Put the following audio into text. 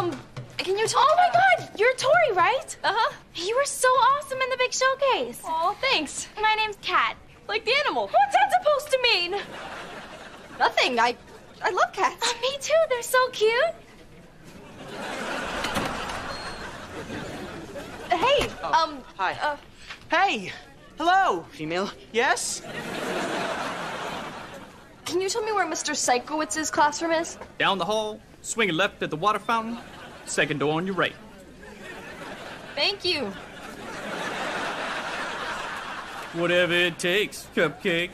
Hey, um, can you talk? Oh my god, you're Tori, right? Uh huh. You were so awesome in the big showcase. Oh, thanks. My name's Cat. Like the animal. What's that supposed to mean? Nothing. I, I love cats. Oh, me too, they're so cute. Hey, um, Hi. uh, Hey! Hello, female. Yes? can you tell me where Mr. Sikowitz's classroom is? Down the hall, Swing left at the water fountain, second door on your right. Thank you. Whatever it takes, cupcake.